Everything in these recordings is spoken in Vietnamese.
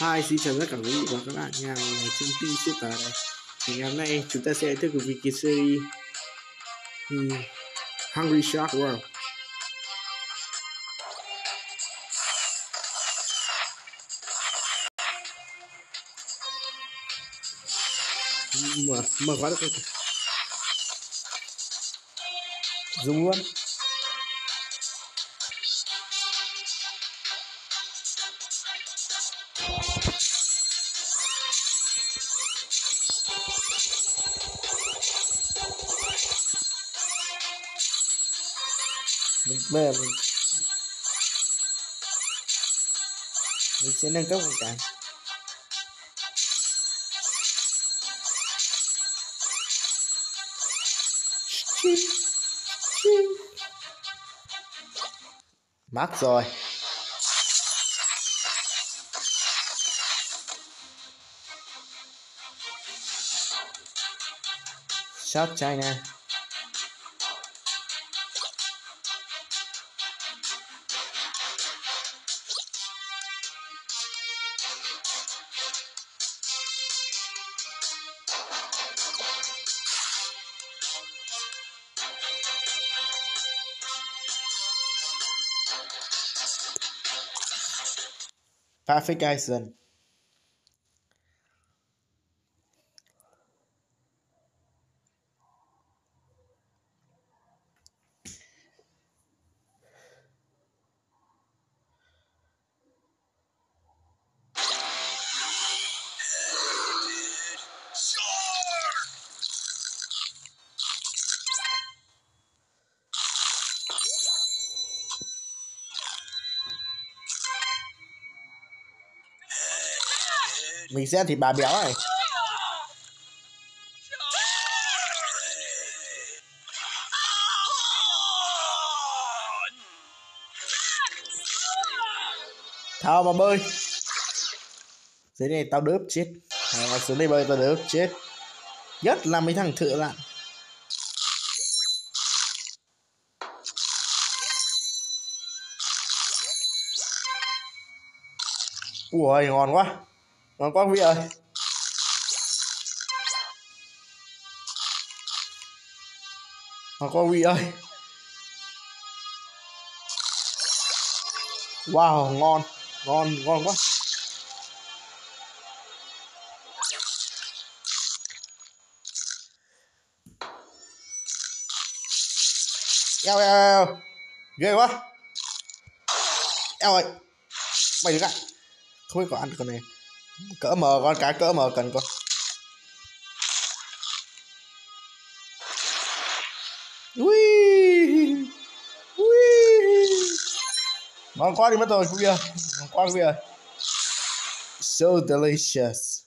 Hi, xin chào tất cả quý vị và các bạn nhà trên tin Tà đây. Thì ngày hôm nay chúng ta sẽ tiếp tục với cái series um, Hungry Shark World. Mở, mở quá được không? Dùng luôn. Bây giờ mình mình sẽ nâng cấp một cái. Mắc rồi. South China. Perfect Island. Mình sẽ thì bà béo này. Thao mà bơi. Dưới này tao đớp chết. À, xuống đây bơi tao đớp chết. Nhất là mấy thằng thợ lặn. Ui ngon quá ngon quá quý vị ơi. Ngon quá quý vị ơi. Wow, ngon ngon ngon quá. Eo eo eo ghê quá. Eo ơi. Mày đứng lại không biết có ăn con này cỡ mờ con cá cỡ mờ cần con. Ui ui ngon quá đi mất rồi quý ơi ngon quá kia so delicious.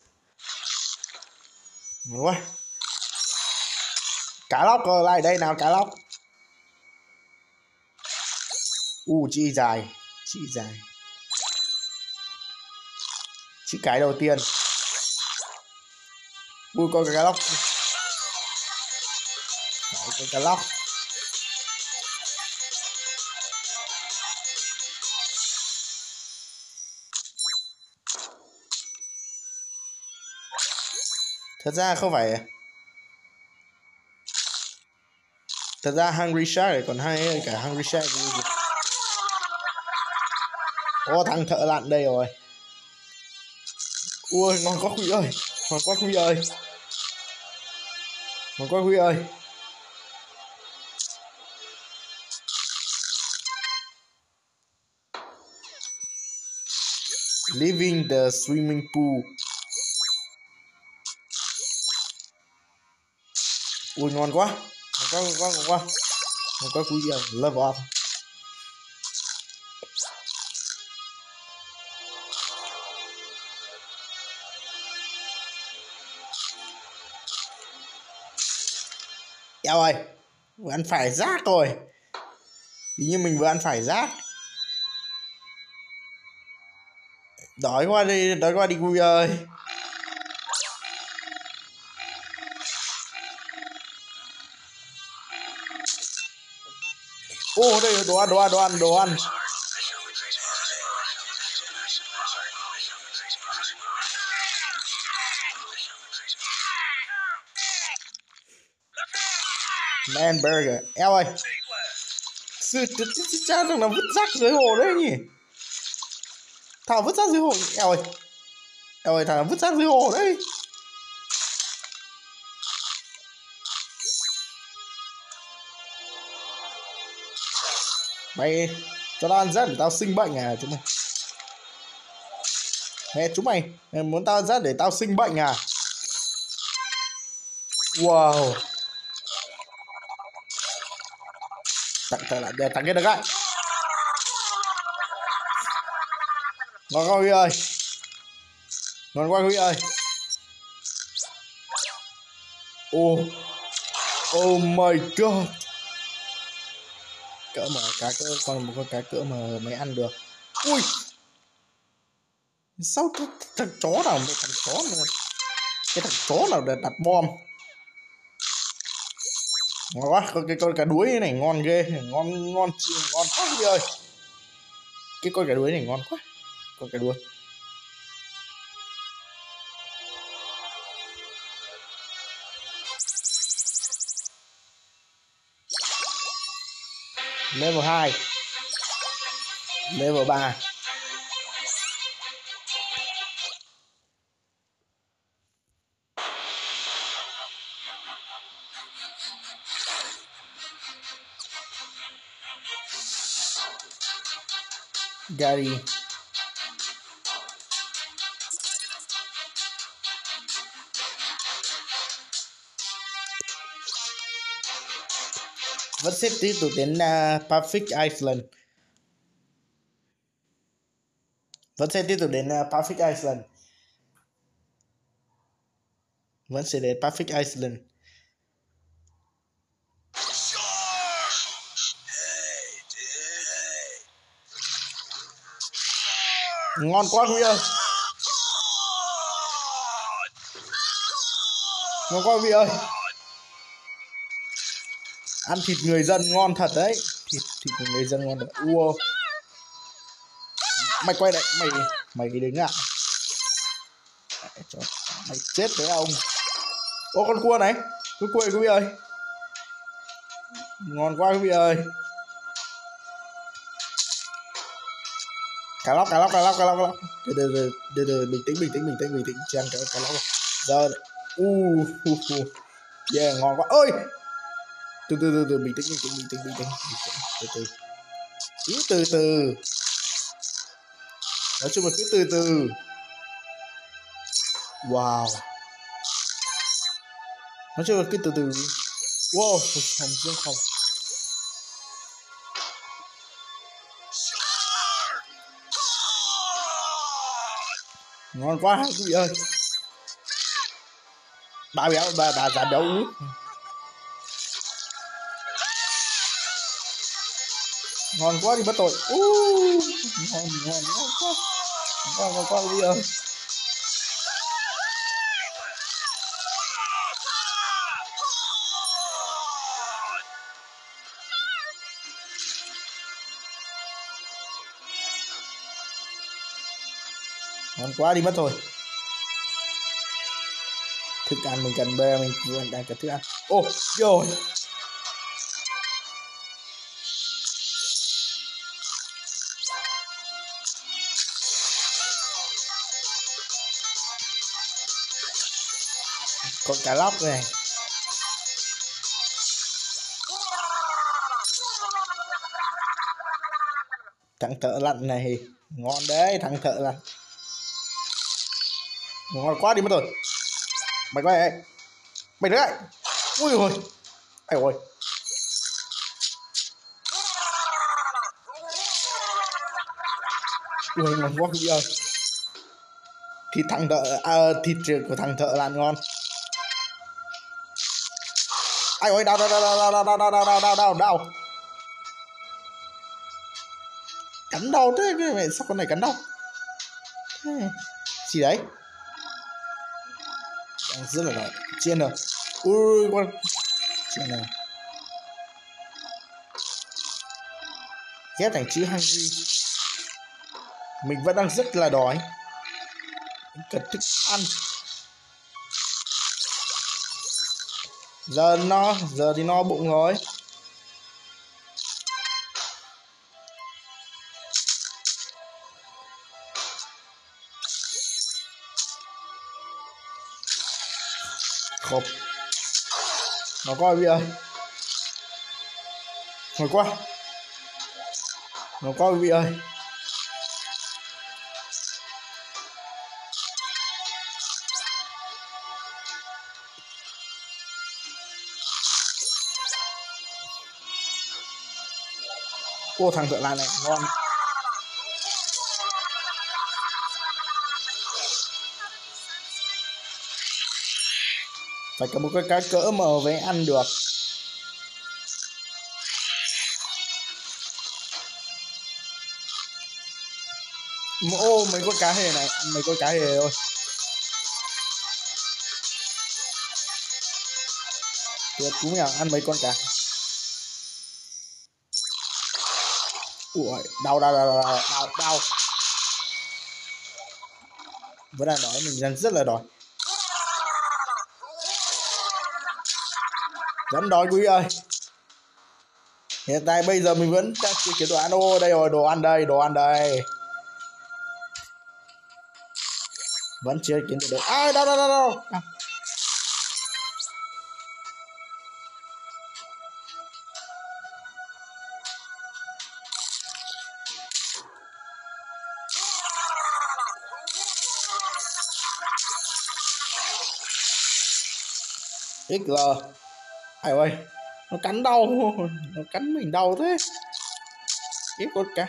Ngon quá. Cá lóc coi lại đây nào cá lóc. U uh, chi dài. Chi dài chữ cái đầu tiên. Ui con cá lóc. Đấy, có cá lóc. Thật ra không phải. Thật ra hungry shark còn hay cả hungry shark. Ô thằng thợ lặn đây rồi ui ngon quá quý ơi. Ngon quá quý ơi. Ngon quá quý ơi. Living the swimming pool. Ui, ngon quá. Ngon quá ngon quá ngon quá. Ngon quá quý ơi. Love off. Eo ơi, vừa ăn phải rác rồi. Ý như mình vừa ăn phải rác. Đói qua đi, đói qua đi vui ơi. Ô, đây, đồ ăn đồ ăn đồ ăn đồ ăn. Man burger eo ơi. Sư cha thằng nào vứt rác dưới hồ đấy nhỉ? Thằng vứt rác dưới hồ? Eo ơi. Eo ơi thằng vứt rác dưới hồ đấy? Mày cho tao ăn rác để tao sinh bệnh à chúng mày? Nè chúng mày, mày muốn tao ra để tao sinh bệnh à? Wow. Tặng trở lại để tặng cái được ạ. Ngon quá Huy ơi. Ngon quá Huy ơi. Oh. Oh my god. Cỡ mà cá cỡ còn một con cá cỡ mà mới ăn được. Ui, sao thằng chó nào cái thằng chó này cái thằng chó nào để đặt bom ngon quá, con cái con cá đuối này ngon ghê. Ngon ngon ngon quá đi ơi. Cái con cá đuối này ngon quá, con cá đuối. Level 2 level 3 Gary vẫn xếp tiếp tục đến uh, à, Pacific Island. Vẫn sẽ tiếp tục đến uh, Pacific Island. Vẫn sẽ đến Pacific Island. Ngon quá, Huy ơi. Ngon quá, Huy ơi. Ăn thịt người dân ngon thật đấy. Thịt thịt của người dân ngon thật. Ua. Mày quay lại, mày mày đứng ạ. Mày chết đấy ông. Ô, con cua này. Con cua quý vị ơi. Ngon quá quý vị ơi. Cá lóc cá lóc cá lóc cá lóc cá lóc. Từ từ từ từ từ bình tĩnh bình tĩnh bình tĩnh bình tĩnh. Chưa ăn cá cá lóc giờ u uh, uh, yeah ngon quá. Ơi từ từ từ từ bình tĩnh bình tĩnh bình tĩnh bình tĩnh. Từ từ. Cứ từ từ. Nói chung là cứ từ từ. Wow. Nói chung là cứ từ từ. Wow hồng dương không. Ngon quá quý vị ơi. Bà béo bà bà già béo út ngon quá đi bắt tội. Uh, ngon ngon ngon quá. Ngon ngon quá quý vị ơi. Quá đi mất rồi. Thức ăn mình cần bê mình vẫn đang cần thức ăn. Ô oh, rồi. Con cá lóc này. Thằng thợ lặn này ngon đấy thằng thợ lặn ngon quá đi mất rồi mày quay đây mày đứng lại ui rồi ai ôi ui ngon quá bây giờ thịt thằng thợ à, thịt của thằng thợ là ngon ai ôi đau đau đau đau đau đau đau đau đau đau đau đau cắn đau thế mẹ sao con này cắn đau gì đấy 往死了来，接着，呜、哦，我接着，ghé thành trí hungry mình vẫn đang rất là đói. Cần thức ăn. Giờ no giờ thì no bụng rồi. Khộp nó coi vị ơi, ngồi qua nó coi vị ơi ô thằng thợ lan này ngon. Phải có một cái cá cỡ mà mới ăn được. Ô mấy con cá hề này. Mấy con cá hề thôi tuyệt cú mèo ăn mấy con cá. Ui đau đau đau đau đau đau. Vẫn đang đói, mình đang rất là đói. Vẫn đói quý ơi. Hiện tại bây giờ mình vẫn đang kiếm đồ ăn. Ô đây rồi đồ ăn đây đồ ăn đây. Vẫn chưa kiếm được à đâu đâu đâu đâu. À. XL ai ơi nó cắn đau nó cắn mình đau thế. Ít con cá.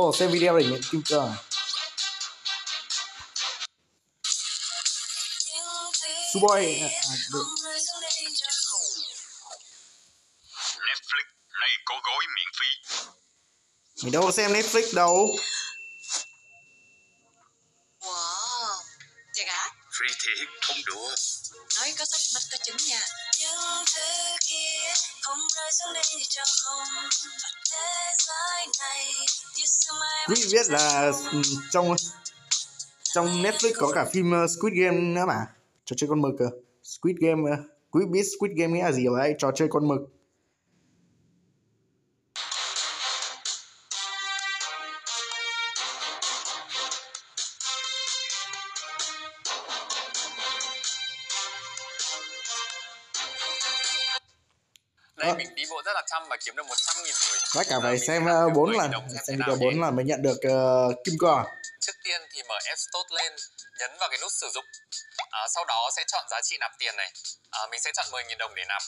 Wow, xem video để nhận cương Suboy à, à, được. Netflix này có gói miễn phí. Mình đâu có xem Netflix đâu Quý vị biết là ừ, trong trong Netflix có cả phim uh, Squid Game nữa mà. Trò chơi con mực cơ. Squid Game uh, quý vị biết Squid Game nghĩa là gì vậy trò chơi con mực. Đây Ờ. mình đi bộ rất là chăm và kiếm được 100 tất cả Ờ, phải xem 4 10.000 lần xem video nào 4 nhé. lần mới nhận được uh, kim cương Trước tiên thì mở App Store lên, nhấn vào cái nút sử dụng. À, sau đó sẽ chọn giá trị nạp tiền này. À, mình sẽ chọn 10.000 đồng để nạp.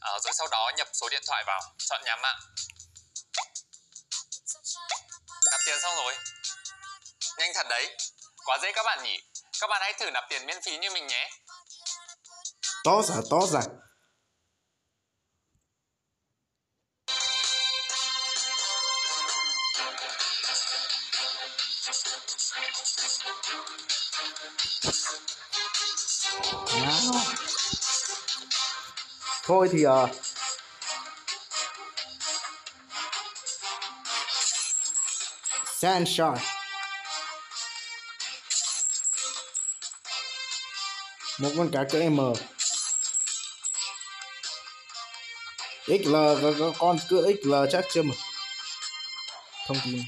À, rồi sau đó nhập số điện thoại vào, chọn nhà mạng. Nạp tiền xong rồi. Nhanh thật đấy. Quá dễ các bạn nhỉ. Các bạn hãy thử nạp tiền miễn phí như mình nhé. to ra to ra thôi thì ờ, uh, Sunshine một con cá cỡ M. XL con cỡ XL chắc chưa mà? Thông tin.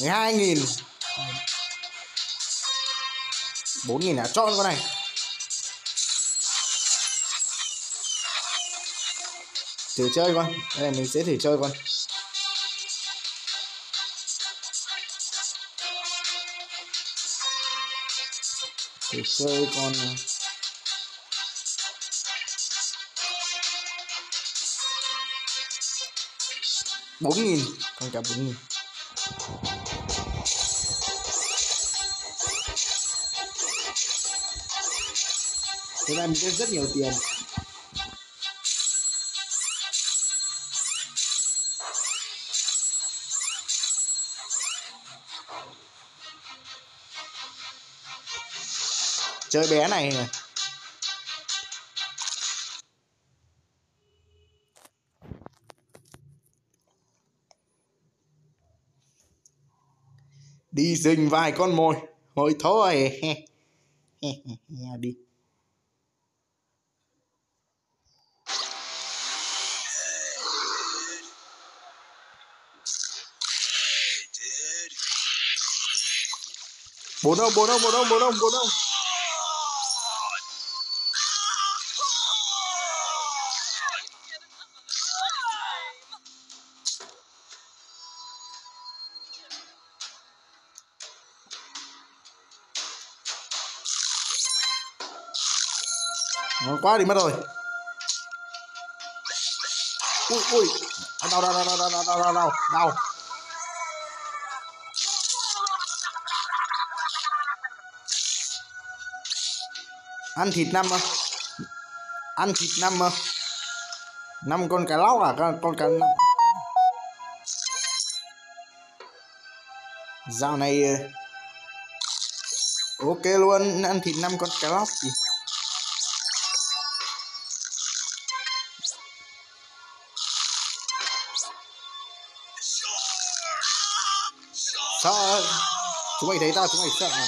12 nghìn. 4 nghìn à? Chọn con này. thử chơi con. Đây, mình sẽ thử chơi con. Thử chơi con bốn nghìn. Con cả bốn nghìn. Thế này mình có rất nhiều tiền. Chơi bé này. Đi rình vài con mồi. Thôi. Thôi đi. Bốn ông bốn ông bốn ông bốn ông bốn ông ngon quá, đi mất rồi. Ui ui. À, đau đau đau đau đau đau đau đau đau. Ăn thịt năm à? ăn thịt năm à? năm con cá lóc à? Con con cá năm dạo này ờ, ok luôn. Ăn thịt năm con cá lóc gì chúng mày thấy tao, chúng mày sợ à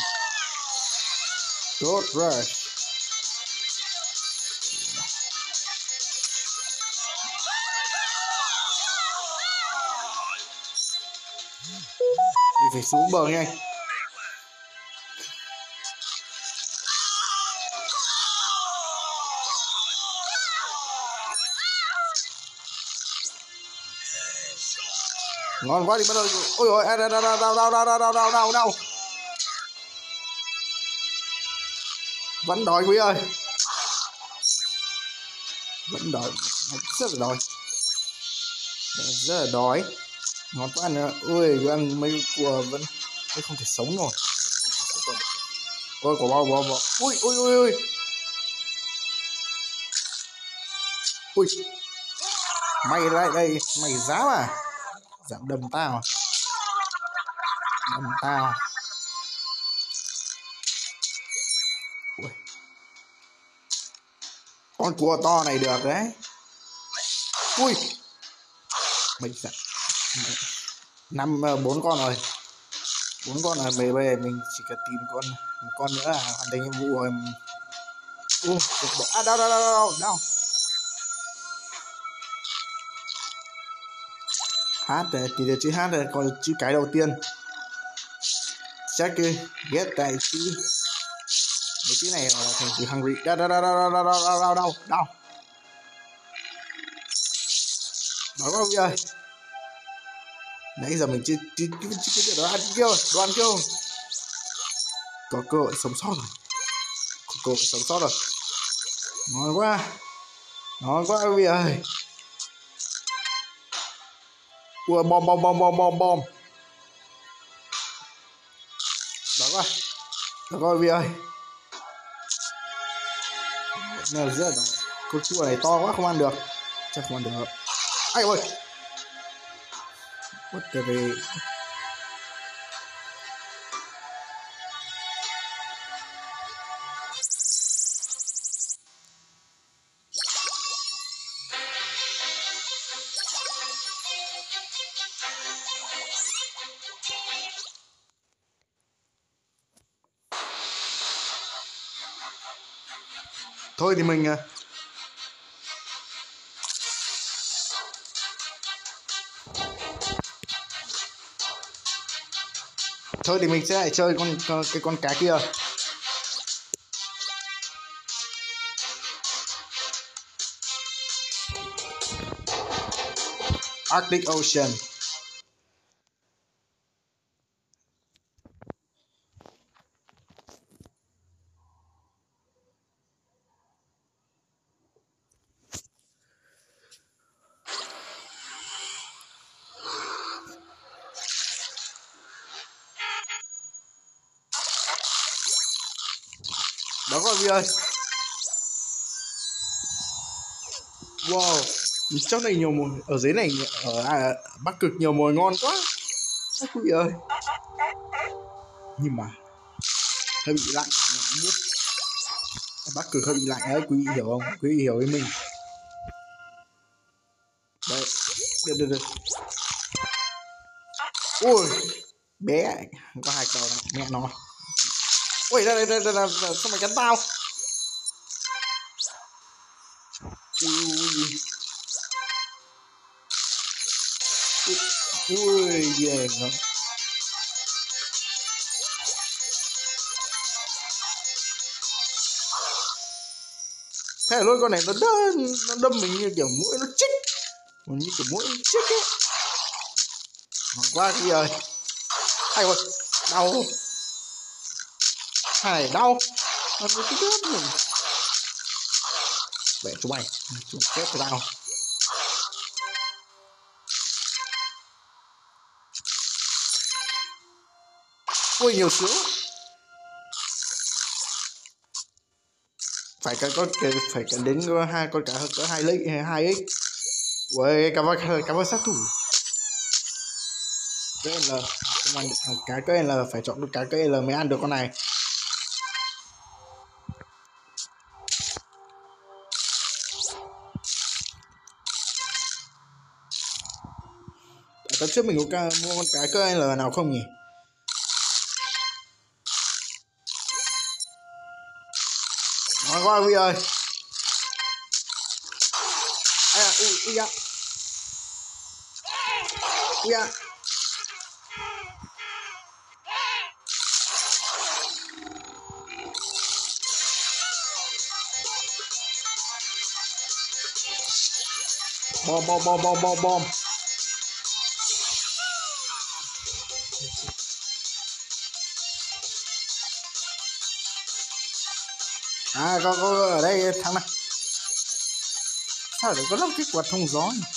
Gold Rush Mình phải xuống bờ nhanh ngon quá, đi bắt đầu. Ôi ôi đau đau đau đau đau đau đau đau đau. Vẫn đòi quý ơi. Vẫn đòi. Rất là đòi. Rất là đói. Ngon quá nữa ui cứ ăn mấy cua vẫn vẫn không thể sống rồi. Ôi, quả bao quả bao ui ui ui ui. Ui. Mày lại đây. Mày dám à? Dám đâm tao à? đầm đâm tao. Con cua to này được đấy. Ui. Mình sẽ năm ờ, bốn con rồi. Bốn con rồi về về mình chỉ cần tìm con, một con nữa là hoàn thành nhiệm vụ rồi. U à đau đau đau đau đau hát để thì được chữ hát rồi còn chữ cái đầu tiên. Check get tại chữ mấy chữ này là thành từ hungry. Đau đau đau đau đau đau đau đau đau đau. Đó các ơi. Nãy giờ mình chưa chưa chưa chưa chưa đồ ăn chưa? Đồ ăn chưa có cơ hội sống sót rồi. Có cơ hội sống sót rồi. Ngon quá. Ngon quá quý vị ơi. Ua, bom bom bom bom bom bom. Đó quá. Đó quá quý vị ơi. Này to quá không ăn được chắc không ăn được ai ơi What the Thôi thì mình à, thôi thì mình sẽ lại chơi con, con cái con cá kia. Arctic Ocean đó con vi ơi wow trong này nhiều mồi ở dưới này ở à, bắc cực nhiều mồi ngon quá. Các quý vị ơi. Nhưng mà hơi bị lạnh lạnh bắc cực hơi bị lạnh đấy quý vị hiểu không? Quý vị hiểu với mình. Đấy được được được. Ui bé có hai cầu này. mẹ nó. Ui đây đây đây đây, đây, đây. sao mày cắn tao? Ui ui. Ghê nó thế là luôn con này nó đâm nó đâm mình như kiểu mũi, nó chích. Mình như kiểu mũi nó chích ấy. Ngon quá cái ơi ai ơi đau. Hai này đau. Nó cứ cái đớp mình. Vậy chú mày. Chú chết tao. Ui nhiều sữa phải cả có phải cả đến có hai con cả có hai lấy hai x quay cảm ơn cảm ơn sát thủ. Cái L, không ăn được cái cái L, phải chọn được cái cái L mới ăn được con này. Tập trước mình có mua con cái cơ L nào không nhỉ? Mario. Ayan, uya. Uya. Bomb! bom, bom, bom, bom, bom. À có có ở đây thằng này? Sao lại có lắp cái quạt thông gió này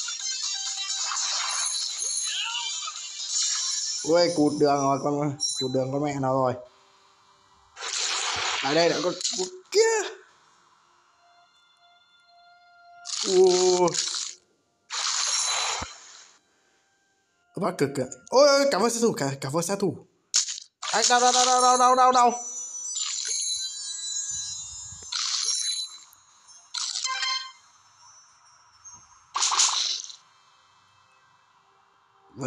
ui cụt đường rồi con cụt đường con mẹ nó rồi. Ở đây đã có cụt kia. Ui. Bắc cực kìa. Ôi cả cảm ơn sát thủ cả, cảm ơn sát thủ. anh đau đau đau đau đau đau đau.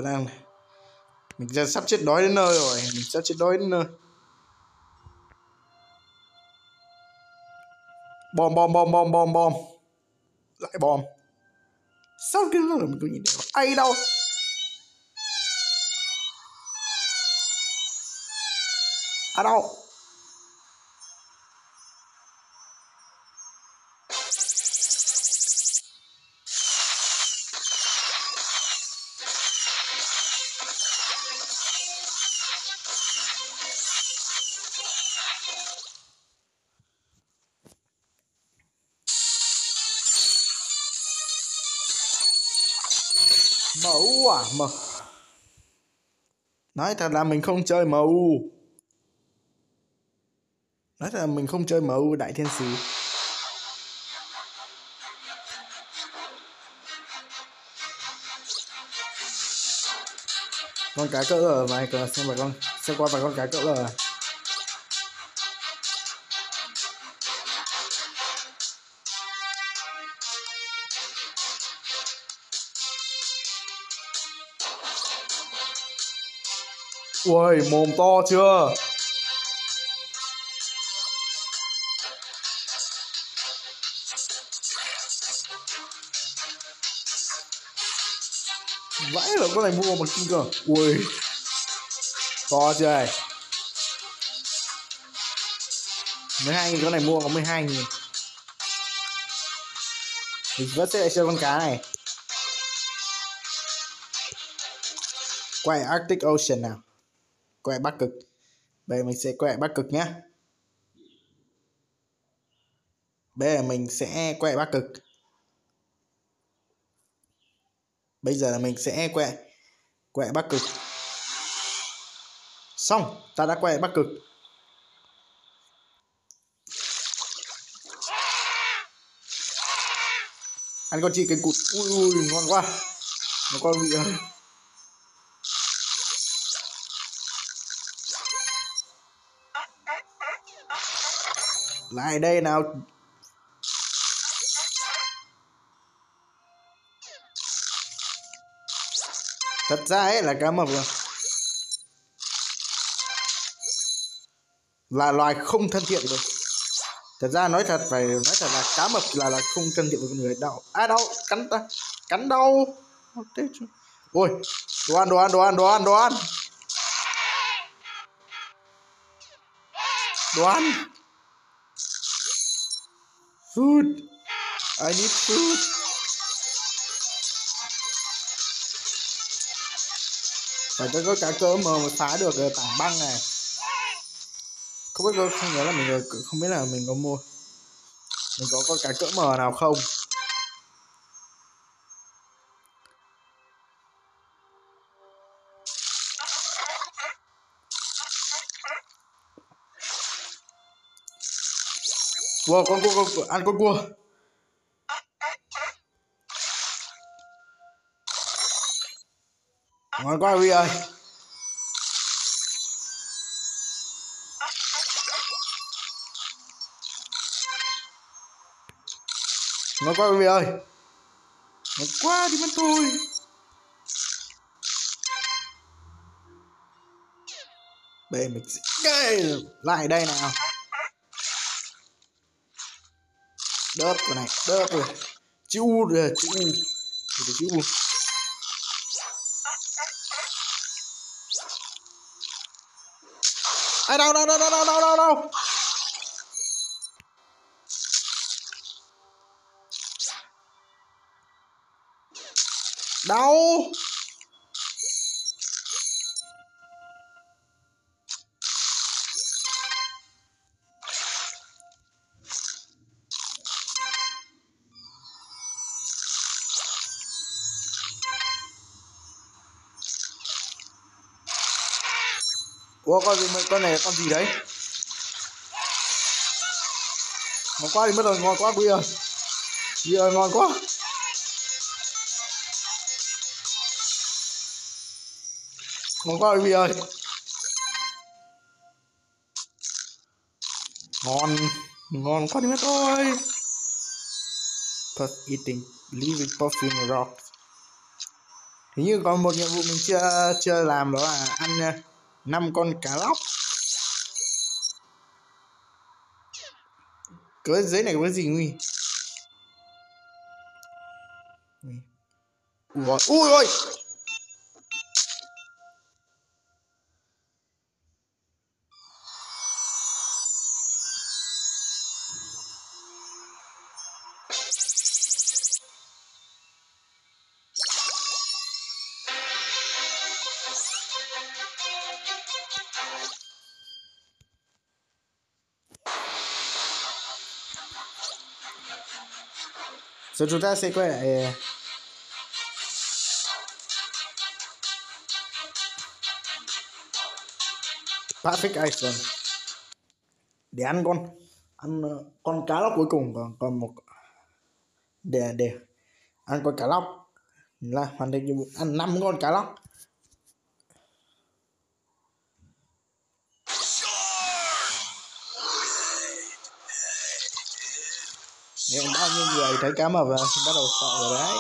Đau. Vẫn này mình ra sắp chết đói đến nơi rồi, mình sắp chết đói đến nơi. Bom bom bom bom bom bom. Lại bom. Sao cái nó mình có nhìn thấy ai đâu. ở đâu MU à M Nói thật là mình không chơi MU nói là mình không chơi MU đại thiên sứ. Con cá cỡ ở vài cờ, xem bà con xem qua vài con cá cỡ lờ Ui, mồm to chưa? vãi là con này mua bằng kim cơ. Ui to chưa này? mười hai nghìn con này mua có mười hai nghìn. Mình vẫn sẽ lại chơi con cá này. Quay Arctic Ocean nào quẹ bắc cực. Bây mình sẽ quẹ bắc cực nhé bây giờ mình sẽ quẹ bắc cực. Bây giờ là mình sẽ quẹ quẹ bắc cực. Xong ta đã quẹ bắc cực. Ăn con chị cái cụt. Ui, ui ngon quá. Nó con bị lại đây nào. Thật ra ấy là cá mập rồi. Là loài không thân thiện rồi. Thật ra nói thật phải nói thật là cá mập là là không thân thiện với con người. Đau. À đau. Cắn ta. Cắn đau. Ôi đồ ăn đồ ăn đồ ăn đồ ăn đồ ăn đồ ăn food. I need food. Phải có có cá cỡ mà phá được tảng băng này. Không biết có- không nhớ là mình không biết là mình có mua mình có con cá cỡ mờ nào không? Wow, con cua, con cua, ăn con cua. Ngon quá Huy ơi. Ngon quá Huy ơi. Ngon quá đi mất thôi. Đây mình sẽ lại đây nào. Đớp cái này, đớp rồi chữ u rồi chữ u. Thì chữ u. Ai đâu đâu đâu đâu đâu đâu đâu đâu? Đâu? Ủa con gì con này con gì đấy? Ngon quá đi mất rồi, ngon quá Quý ơi. Quý ơi ngon quá. Ngon quá Quý ơi. Ngon, ngon quá đi mất rồi. First eating, leaving perfume rock. Hình như còn một nhiệm vụ mình chưa chưa làm đó là ăn uh, năm con cá lóc. Cái giấy này có cái gì nguy ui ui ui chúng ta sẽ quay lại ờ, Pacific để ăn con ăn ờ, con cá lóc cuối cùng còn còn một để để ăn con cá lóc. Là hoàn thành nhiệm vụ ăn năm con cá lóc Nếu bao thấy cá mập rồi bắt đầu sợ rồi đấy.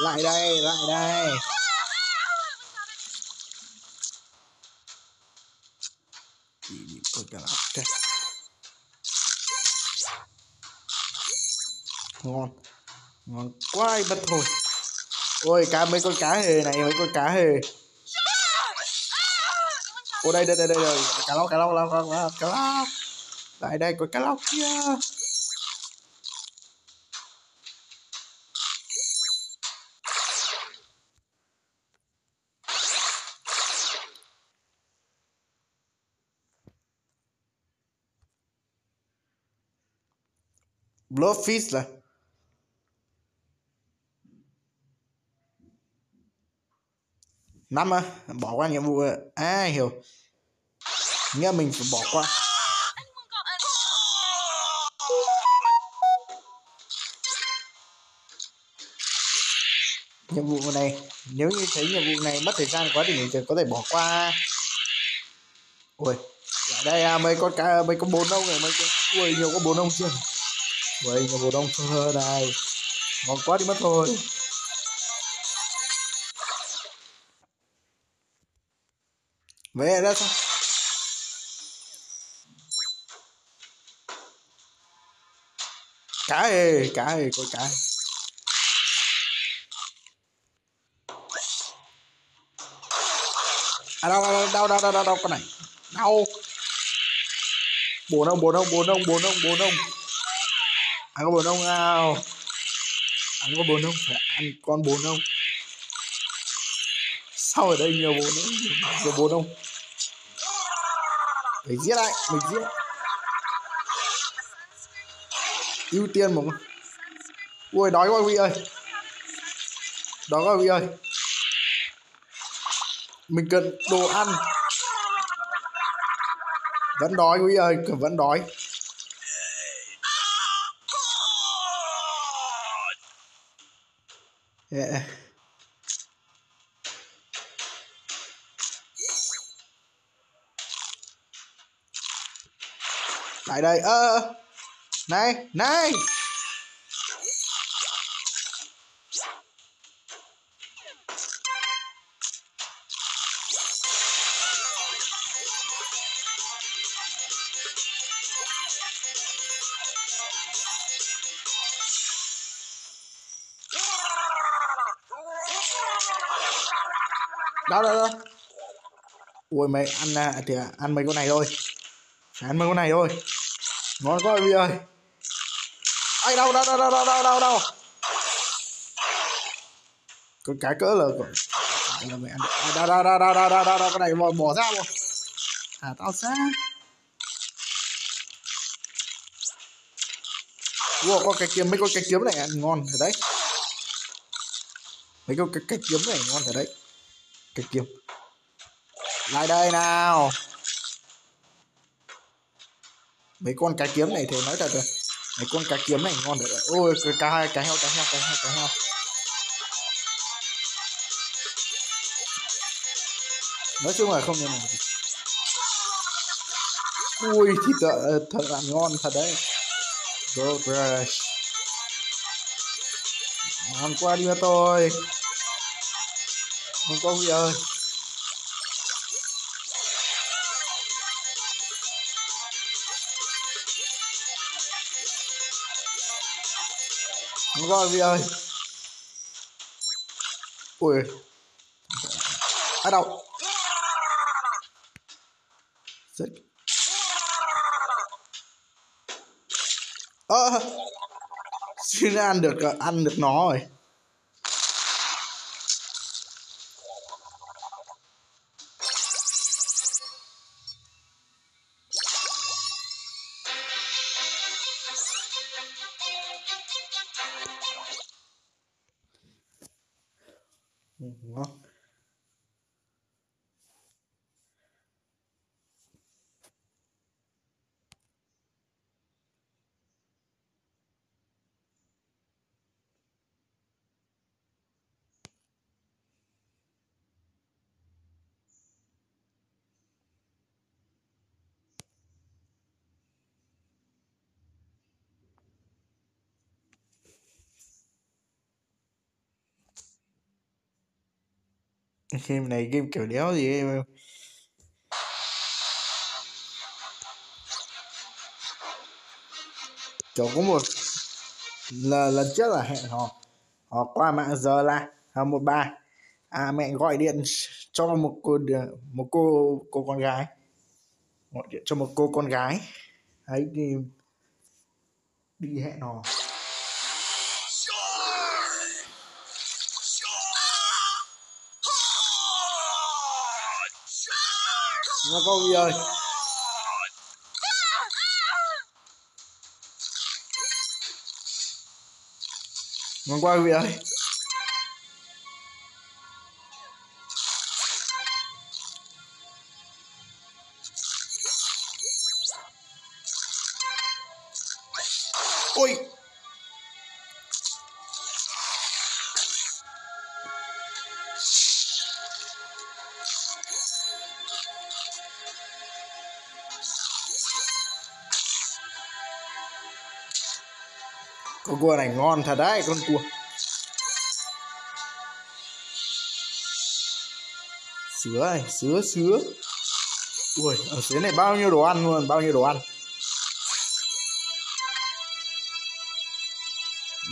Lại đây lại đây. Chỉ bị con cá lóc chết ngon ngon quá bất thôi. Ôi cá mấy con cá hề này mấy con cá hề. Ô đây đây đây đây, đây. cá lóc cá lóc cá lóc cá lóc. Lại đây có cá lóc kia Blobfish là năm à bỏ qua nhiệm vụ rồi. à hiểu. Nghĩa mình phải bỏ qua. Nhiệm vụ này, nếu như thấy nhiệm vụ này mất thời gian quá thì mình có thể bỏ qua. Ui lại đây à mấy con cá, mấy con bốn ông này, mấy con ui, nhiều con bốn ông chưa? Vậy nhà bốn đông thơ này. Ngon quá đi mất thôi. Về ra sao? Cá ê cá ê coi cá à đâu đâu đâu đâu đâu đâu, đâu con này. Đâu? Bốn ông bốn ông bốn ông bốn ông bốn ông ăn có bốn ông nào ăn có bốn ông phải ăn con bốn ông sao ở đây nhiều bốn ông nhiều bốn ông mình giết lại mình giết. Lại ưu tiên một ui, đói quá vị ơi. Đói quá vị ơi. Mình cần đồ ăn. Vẫn đói quý ơi vẫn đói. Yeah. lại đây ơ à, này này tôi mới ăn thì ăn mấy con này thôi phải ăn mấy con này thôi ngon quá bị ơi ai đâu đâu đâu đâu đâu đâu đâu con cái cỡ là là mày ăn đâu đâu đâu đâu đâu đâu đâu cái này bỏ, bỏ ra luôn à tao ra wow có cái kiếm mấy con cái kiếm này ngon thật đấy mấy con cái cái kiếm này ngon thật đấy cái kiếm lại đây nào. Mấy con cá kiếm này thì nói thật rồi. Mấy con cá kiếm này ngon thật ôi cá hai cá heo cá heo cá heo cá heo. Nói chung là không như này. Ui thịt thật, ờ, thật là ngon thật đấy. Gold Rush ngon quá đi với tôi. Không có gì ơi không có ơi. Ui. Ở đâu Rất... ơ. À, xin ăn được ăn được nó rồi. Game này game kiểu đéo gì em chỗ có một là lần trước là hẹn họ họ qua mạng giờ là một ba à mẹ gọi điện cho một cô một cô cô con gái. Gọi điện cho một cô con gái. Ấy đi đi hẹn hò. Nó có gì ơi. Ngon quá vị ơi. Cua này ngon thật đấy con cua sứa này sứa sứa ui ở dưới này bao nhiêu đồ ăn luôn bao nhiêu đồ ăn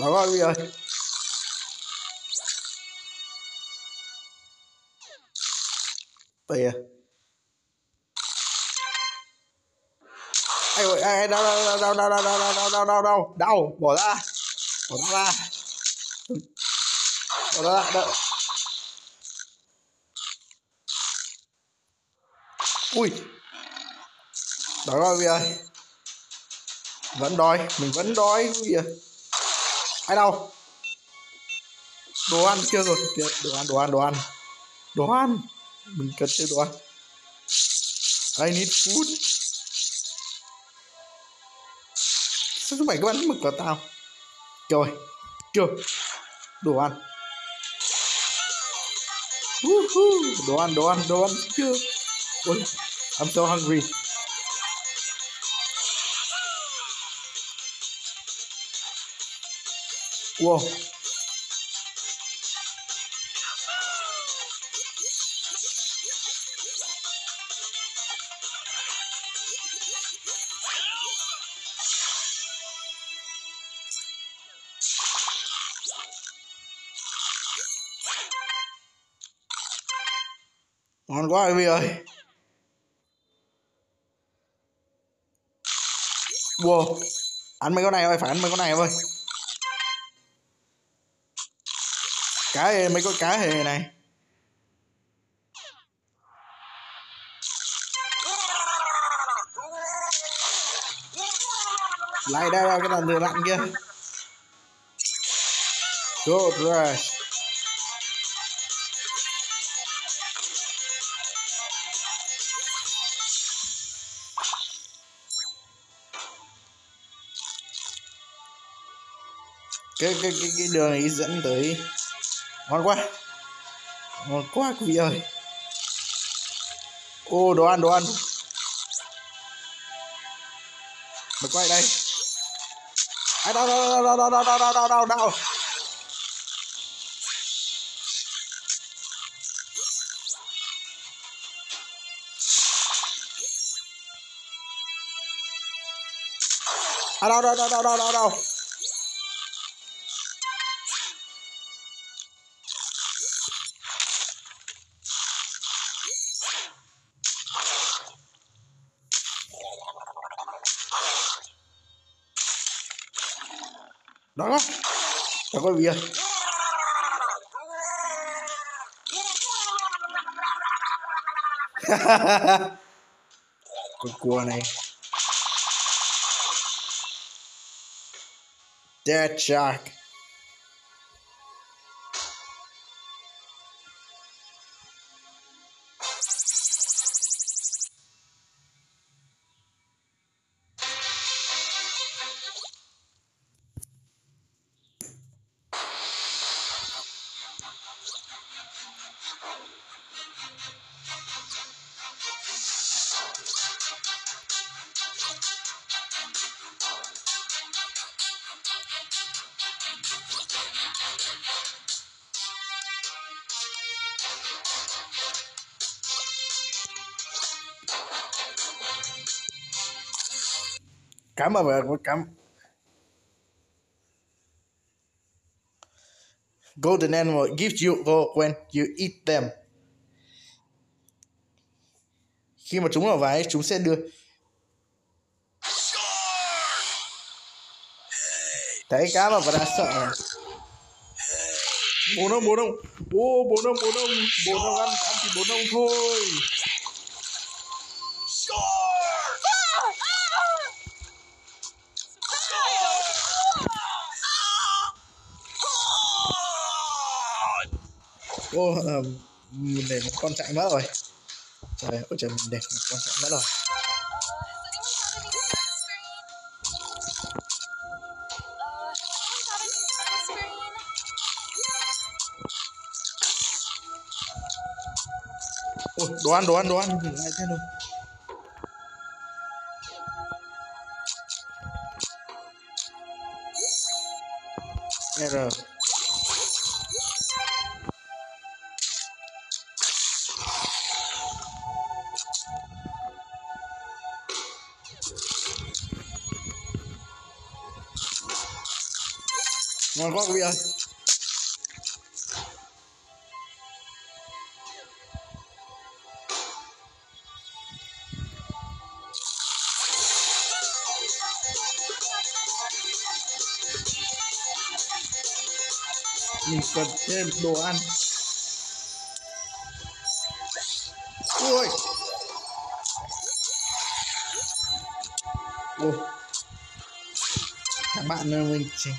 báo ơi ơi bây giờ ai ơi ai đau đau đau đau đau đau đau đau đau đau đau đau bỏ ra bỏ nó ra bỏ nó ra đợi ui. Đói rồi bây giờ vẫn đói mình vẫn đói bây giờ ai đâu? Đồ ăn chưa rồi. Kìa, đồ ăn đồ ăn đồ ăn. Đồ ăn. Mình cần chơi đồ ăn. I need food. Sao mày cứ bắn mực vào tao? Trời, chưa. Đồ ăn. Đồ ăn đồ ăn đồ ăn, chưa. Ôi, I'm so hungry. Wow. Quá Ivy ơi. Wow ăn mấy con này ơi phải ăn mấy con này ơi cá hề mấy con cá hề này. Lại đây vào cái đàn thừa lặn kia. Good rush cái cái cái cái đường này dẫn tới ngon quá ngon quá quý vị ơi ô đồ ăn đồ ăn mày quay đây à, đau đau đau đau đau đau đau đau đau đau à, đau đau đau đau đau đau đau Ako biya. Kukuha na eh. Dead shark. Cảm ơn bạn cảm golden animal gives you gold when you eat them. Khi mà chúng vào vái chúng sẽ đưa. Thấy cá mà vẫn đã sợ. Bốn ông bốn ông ô bốn ông bốn ông bốn ông ăn ăn thì bốn ông thôi. Ô ờ, mình để một con chạy mất rồi. Trời, ôi trời, mình để một con chạy mất rồi. Ôi đồ ăn đồ ăn đồ ăn. Lại thế rồi error ngon quá quý vị ơi. Mình cần thêm đồ ăn. Ui. Ô các bạn ơi, mình chỉ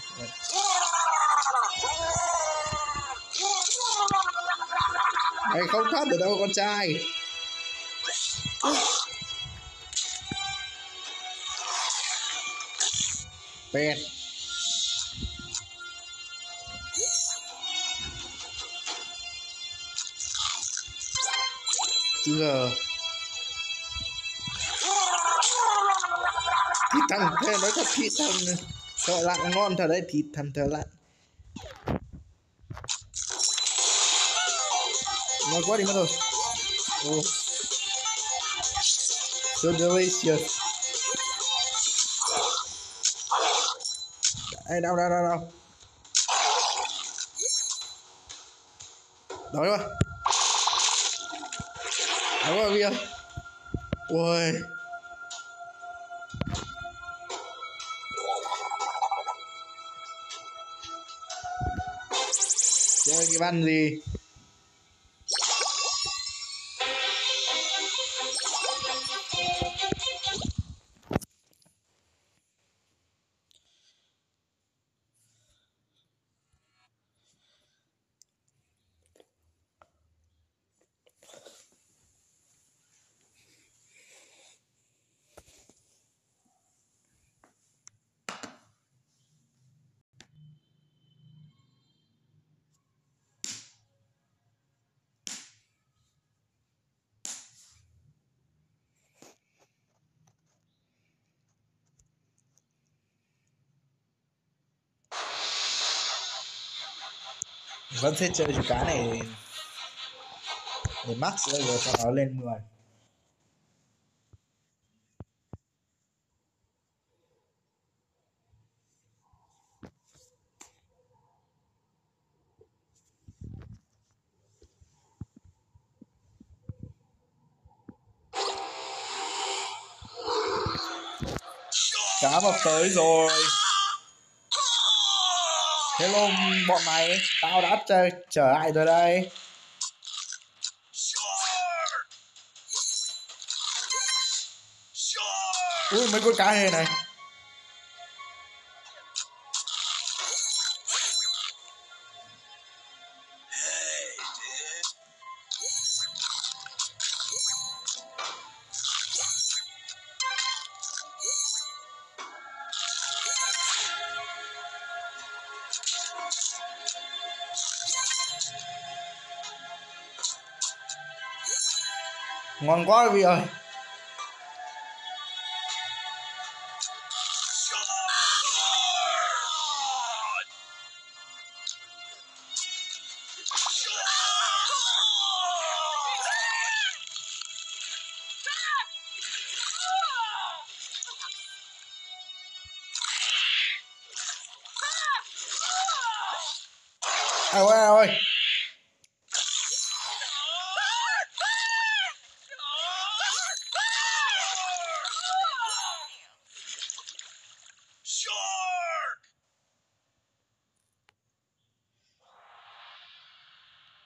mày không thoát được đâu con trai pet chưa thịt thằng thế nói thật thịt thằng thợ lặn ngon thật đấy thịt thằng thợ lặn ngon quá đi mất rồi. Oh. so delicious Ê, đâu đâu đâu đâu đói quá. Đói quá bia ui chơi cái văn gì? Vâng, vẫn sẽ chơi chú cá này để max level cho nó lên 10 cá mập tới rồi bọn mày. Tao đã chờ, trở lại rồi đây. Ui mấy con cá hề này. Ngon quá quý vị ơi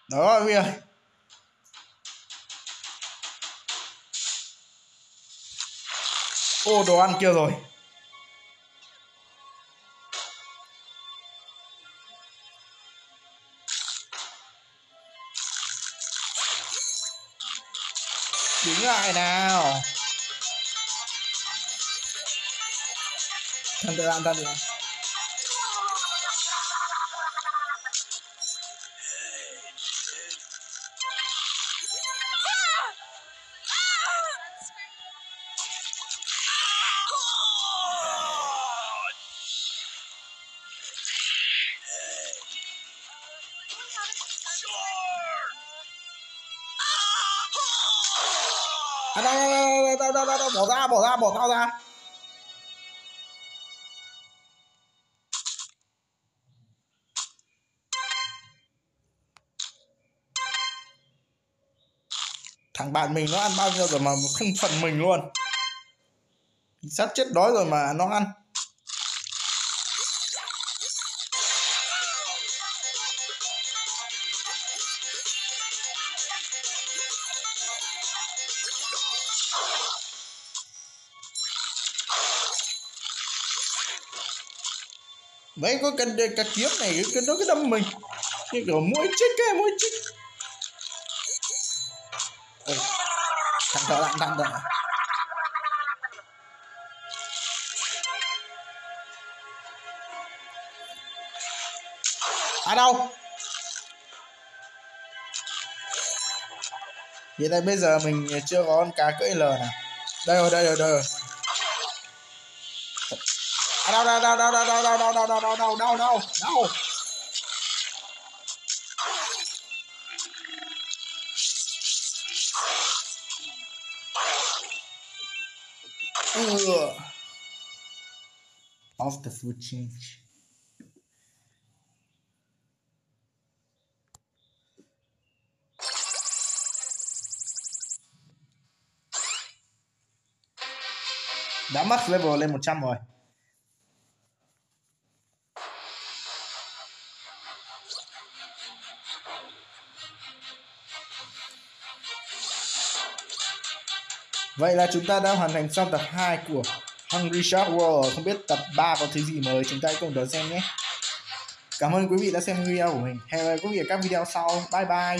đó quý ơi ô, đồ ăn kia rồi. Đứng lại nào. Thân tự ăn, thân tự bạn mình nó ăn bao nhiêu rồi mà không phần mình luôn. Sắp chết đói rồi mà nó ăn. Mấy có cần cái kiếm này, cứ nó cái đâm mình. Như kiểu mũi chích cái, mũi chích thằng lặng à đâu Vậy đây bây giờ mình chưa có con cá cưỡi L nè, đây rồi đây rồi đây rồi à, đâu đâu đâu đâu đâu đâu đâu đâu đâu đâu đâu đâu đâu đâu Nossa, flutuante. Dá uma flecha, eu lembro, te amor. Vậy là chúng ta đã hoàn thành xong tập 2 của Hungry Shark World. Không biết tập 3 có thứ gì mới, chúng ta hãy cùng đón xem nhé. Cảm ơn quý vị đã xem video của mình. Hẹn gặp lại quý vị ở các video sau. Bye bye.